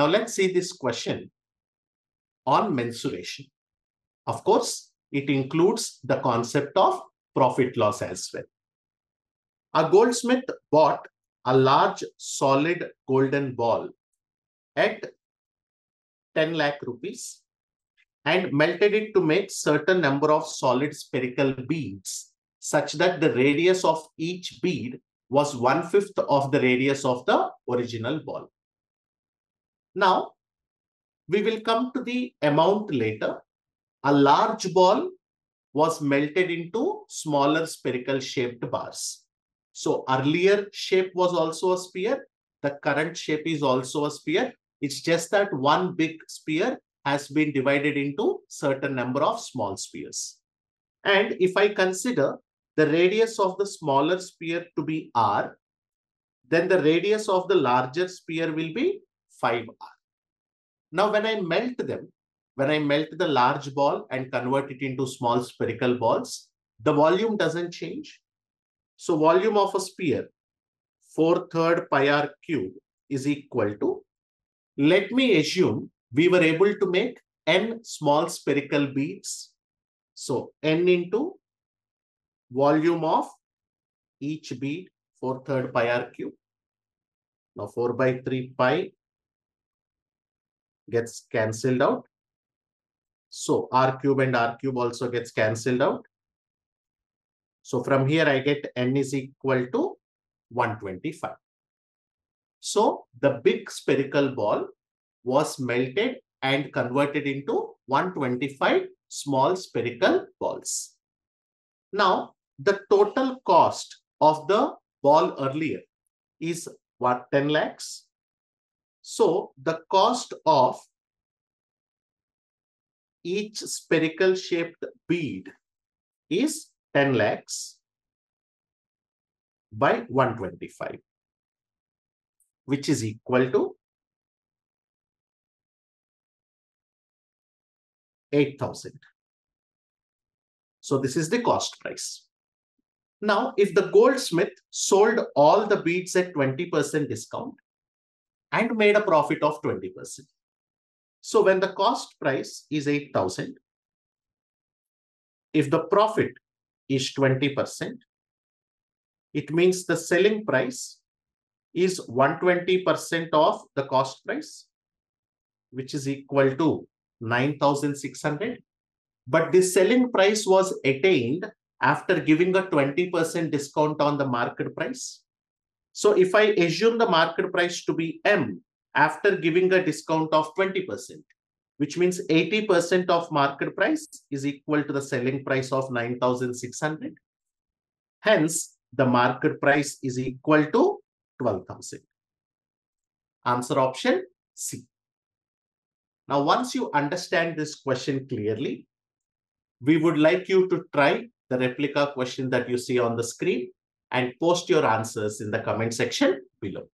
Now let's see this question on mensuration. Of course, it includes the concept of profit loss as well. A goldsmith bought a large solid golden ball at 10 lakh rupees and melted it to make certain number of solid spherical beads such that the radius of each bead was one-fifth of the radius of the original ball. Now, we will come to the amount later. A large ball was melted into smaller spherical shaped bars. So earlier shape was also a sphere. The current shape is also a sphere. It's just that one big sphere has been divided into certain number of small spheres. And if I consider the radius of the smaller sphere to be r, then the radius of the larger sphere will be 5r. Now, when I melt them, when I melt the large ball and convert it into small spherical balls, the volume doesn't change. So volume of a sphere, 4 third pi r cube is equal to, let me assume we were able to make n small spherical beads. So n into volume of each bead, 4 third pi r cube. Now 4 by 3 pi gets cancelled out. So r cube and r cube also gets cancelled out. So from here I get n is equal to 125. So the big spherical ball was melted and converted into 125 small spherical balls. Now, the total cost of the ball earlier is what 10 lakhs. So the cost of each spherical shaped bead is 10 lakhs by 125, which is equal to 8,000. So this is the cost price. Now, if the goldsmith sold all the beads at 20% discount and made a profit of 20%. So when the cost price is 8,000, if the profit is 20%, it means the selling price is 120% of the cost price, which is equal to 9,600. But the selling price was attained after giving a 20% discount on the market price. So if I assume the market price to be M after giving a discount of 20%, which means 80% of market price is equal to the selling price of 9,600. Hence, the market price is equal to 12,000. Answer option C. Now, once you understand this question clearly, we would like you to try the replica question that you see on the screen and post your answers in the comment section below.